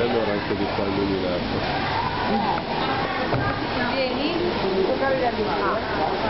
allora anche di qua illuminato. Vieni, toccare gli animali.